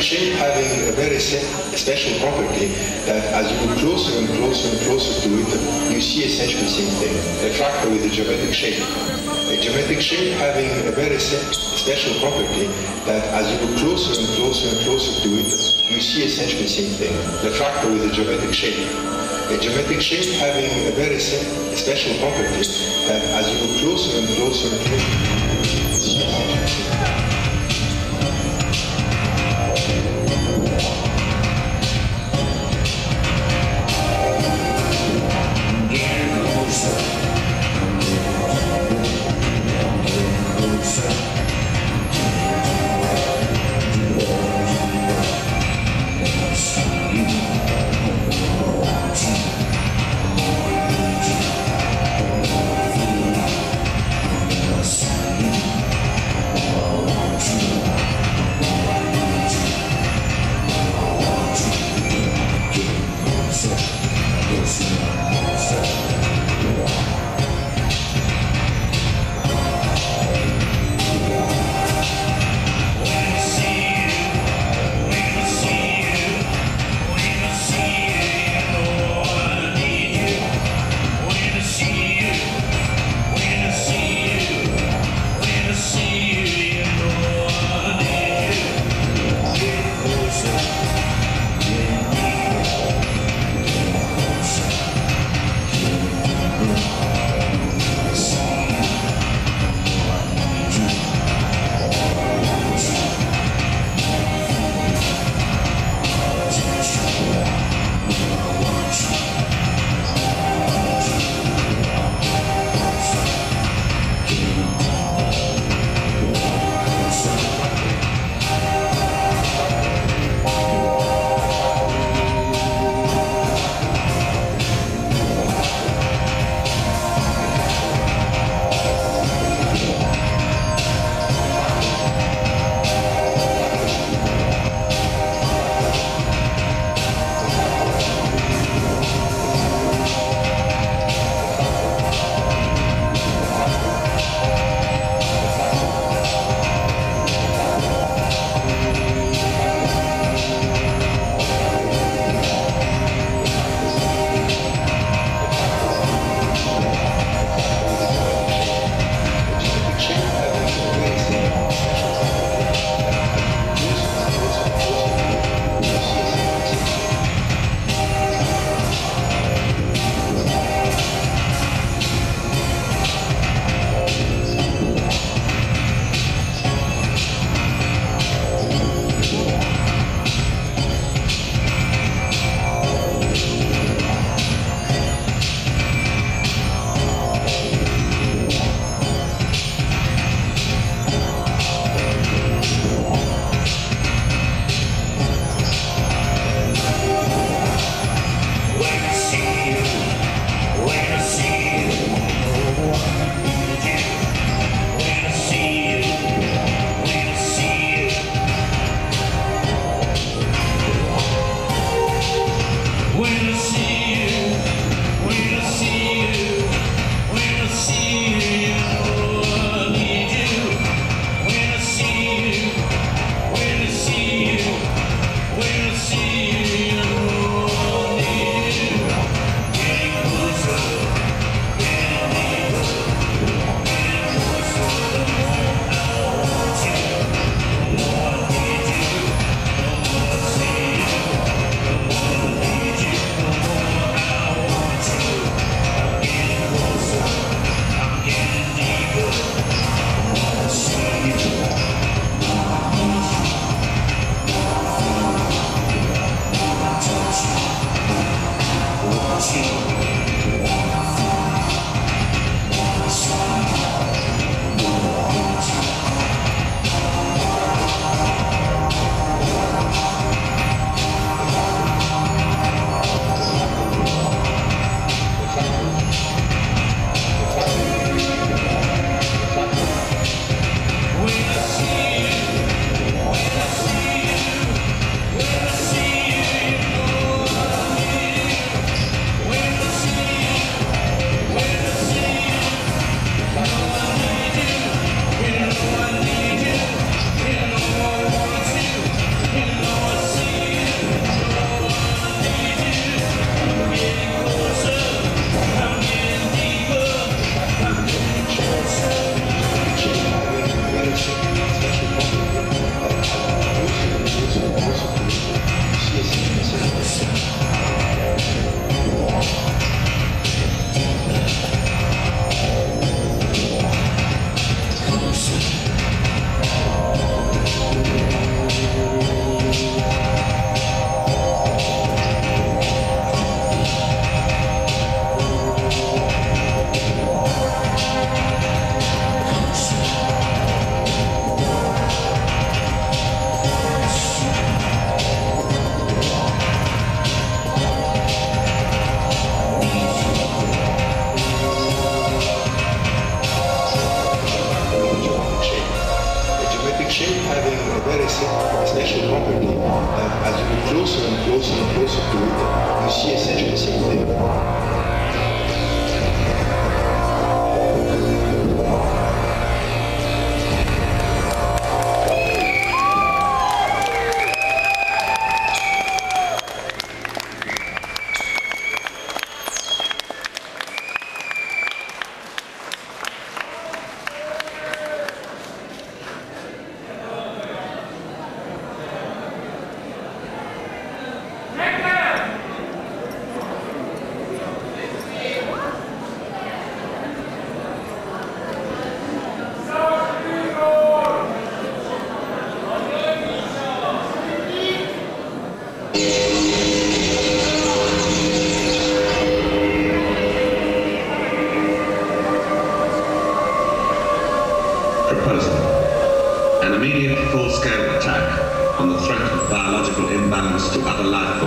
shape having a very special property that as you go closer and closer and closer to it, you see essentially the same thing. Refractor with a geometric shape. A geometric shape having a very special property that as you go closer and closer and closer to it, you see essentially the same thing. Refractor with a geometric shape. A geometric shape having a very special property that as you go closer and closer and closer,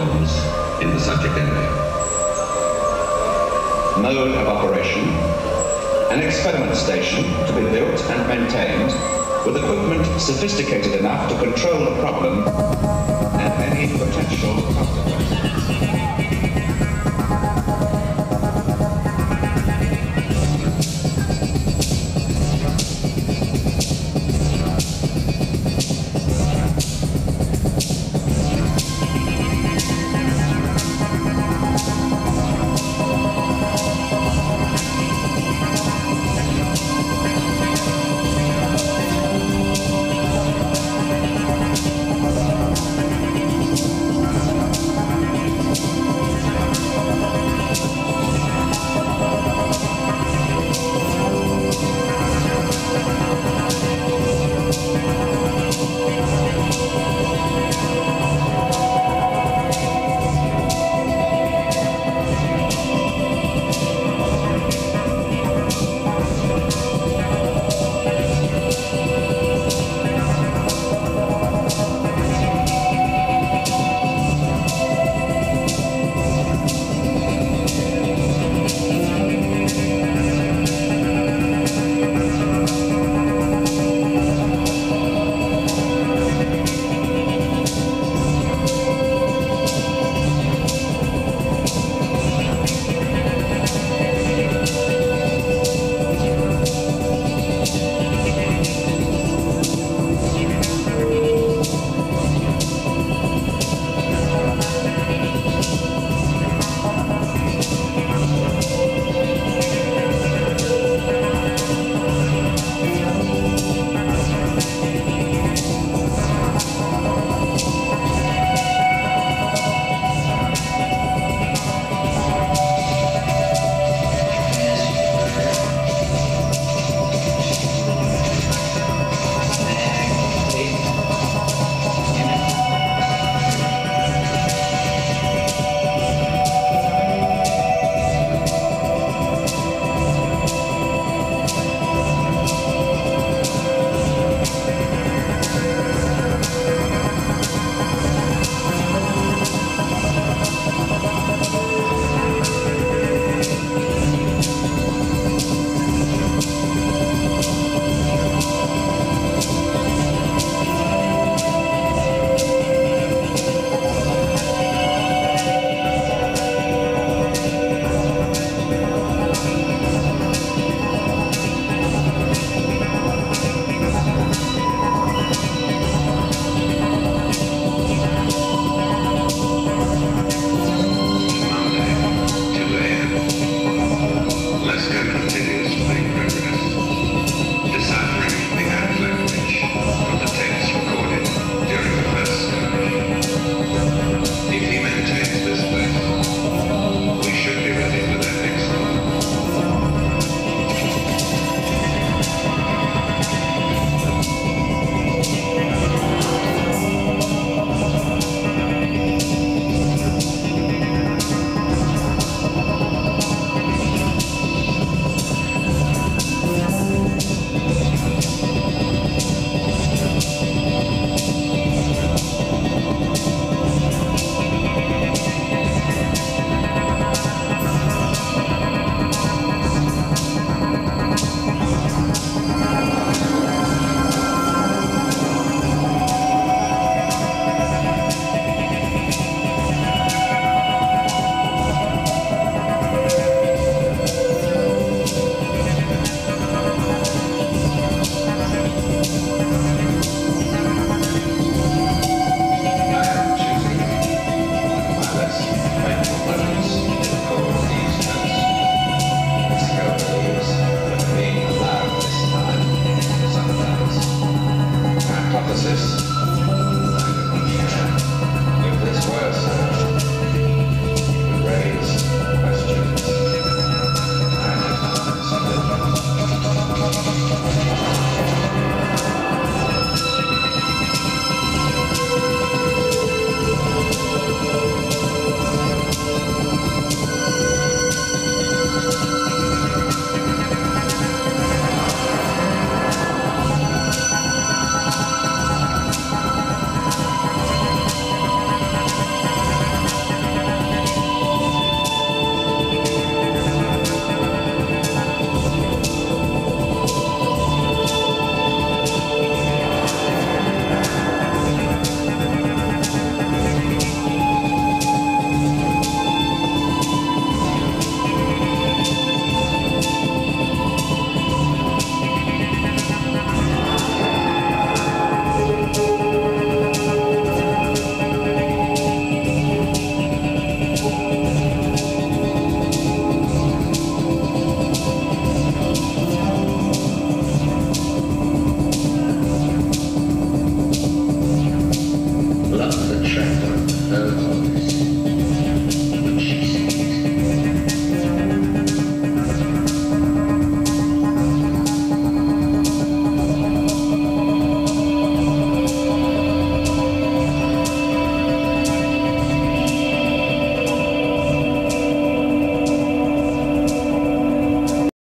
in the subject area. Mode of operation. An experiment station to be built and maintained with equipment sophisticated enough to control the problem and any potential consequences.